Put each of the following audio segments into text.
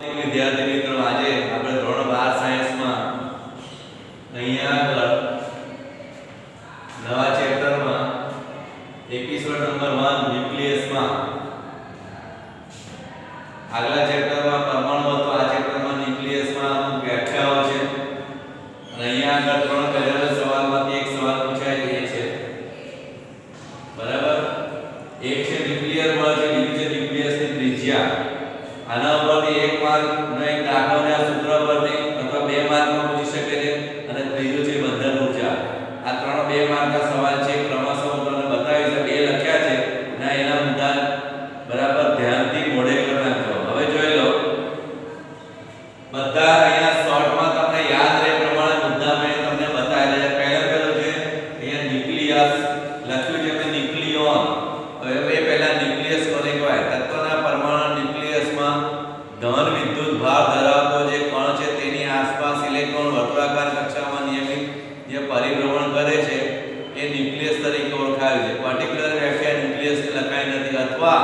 વિદ્યાર્થી મિત્રો, આજે આપણે ધોરણ બાર સાયન્સમાં અહીંયા આગળ નવા ચેપ્ટરમાં એપિસોડ નંબર વન ન્યુક્લિયસમાં આગલા ચેપ્ટર વર્તુળાકાર કક્ષામાં નિયમિત જે પરિભ્રમણ કરે છે, એ ન્યુક્લિયસ તરીકે ઓળખાય છે. પર્ટિક્યુલર વ્યાખ્યા ન્યુક્લિયસ લખાઈ નથી. અથવા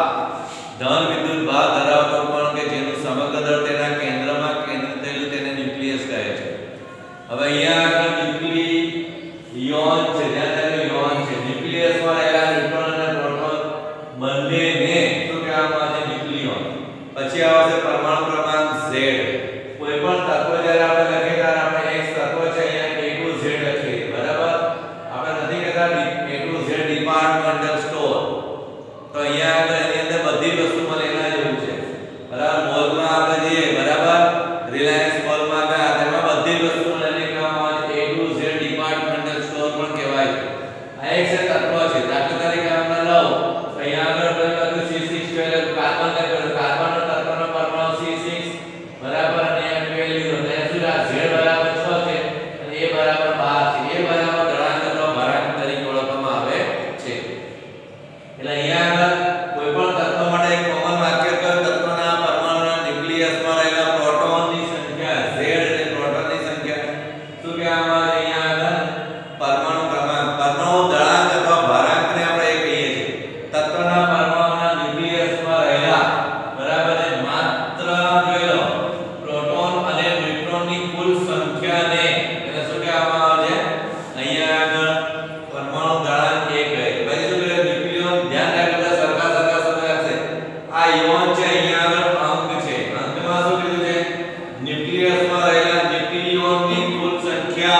ધન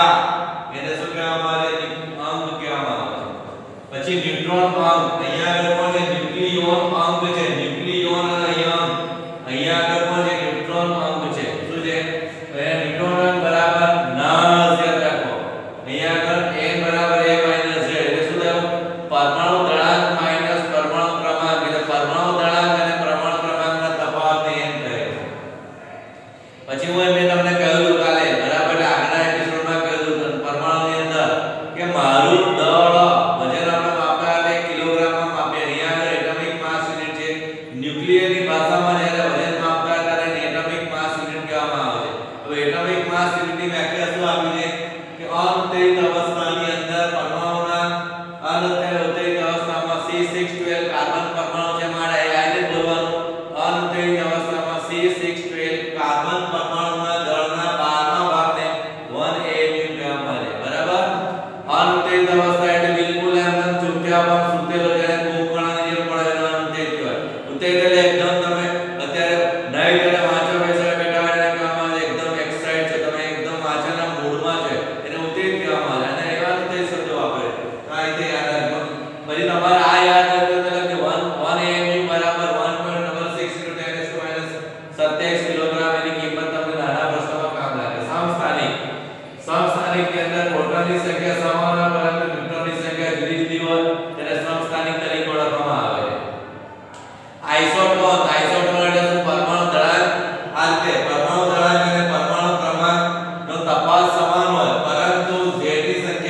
આ એને શું કહેવામાં આવે? અંક કહેવામાં આવે પછી ન્યુટ્રોન અંક અહીંયા તો એટોમિક માસ યુનિટી વેક્ટર શું આવી છે કે અનઉત્તેજિત અવસ્થાની અંદર પરમાણુના અનઉત્તેજિત અવસ્થામાં C612 કાર્બન પરમાણુ જે મારે આને બોલવાનું અનઉત્તેજિત અવસ્થામાં C612 કાર્બન પરમાણુના દળના 12 માં ભાગને 1 AU ગ્રામ મળે બરાબર અનઉત્તેજિત અવસ્થા એટલે બિલકુલ એમ ચૂક્યા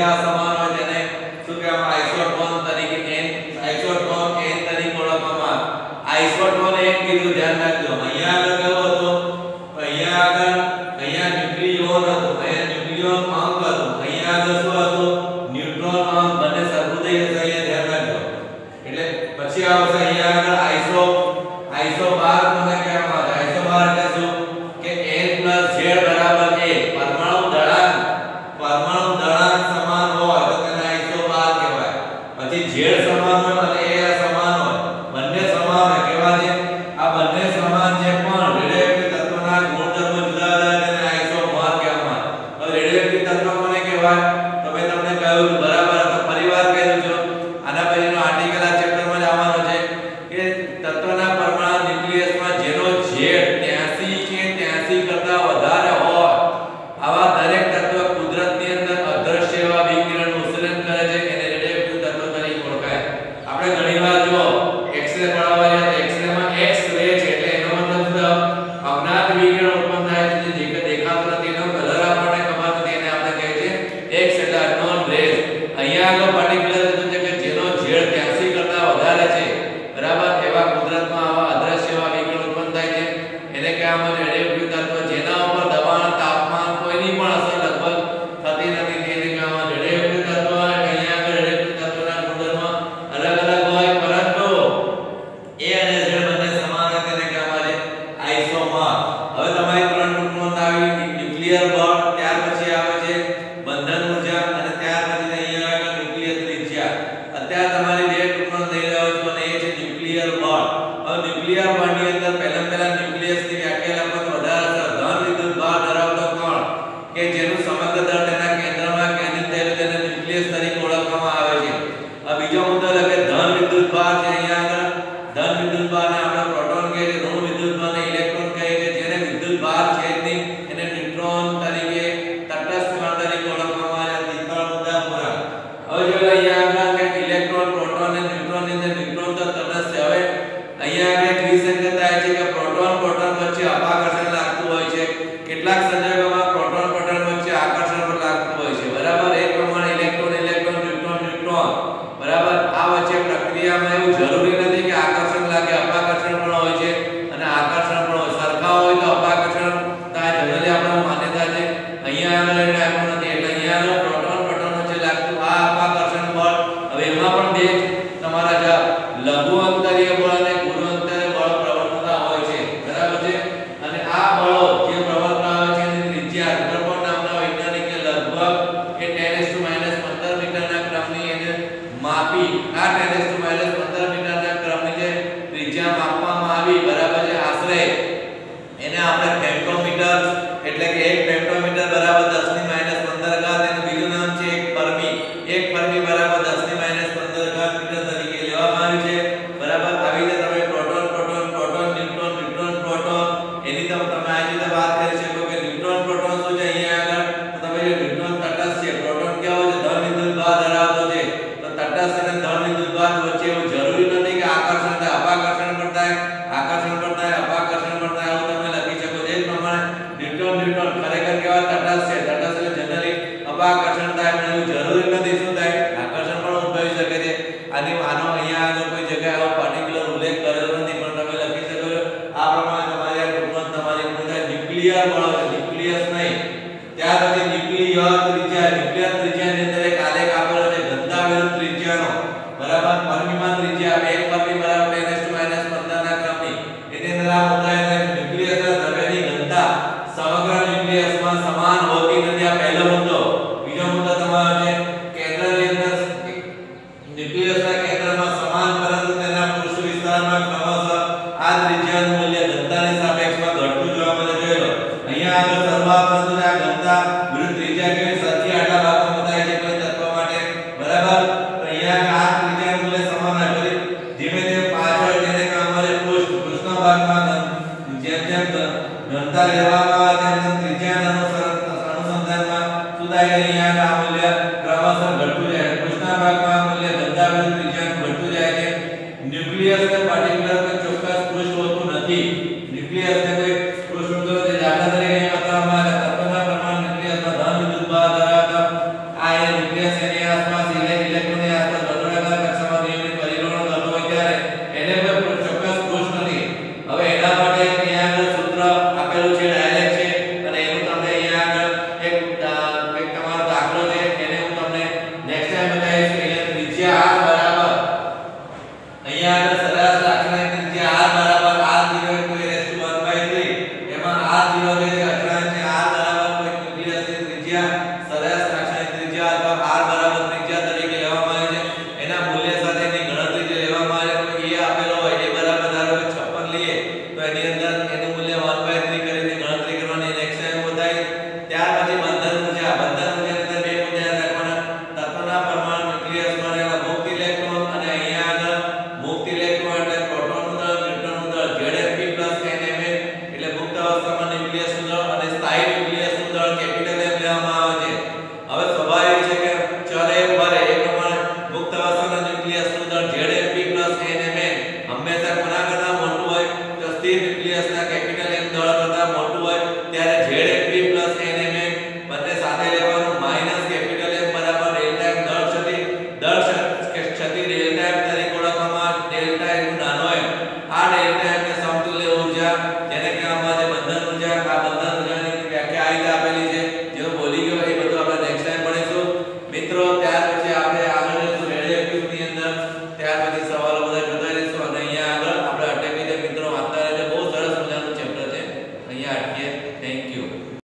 casa amada. પરિવાર, તો મેં તમને કહ્યું બરાબર, તો પરિવાર કહેજો છો. આના પછીનો આર્ટિકલ આ ચેપ્ટરમાં જ આવવાનો છે કે તત્વના પરમાણુ ન્યુક્લિયસમાં જેનો z 83 કે 83 કરતા વધારે હોય, આવા દરેક તત્વ કુદરતની અંદર અદ્રશ્ય એવા વિકિરણ ઉત્સર્જન કરે છે, એને રેડિયોએક્ટિવ તત્વ તરીકે ઓળખાય. આપણે ઘણીવાર Padre, बड़ा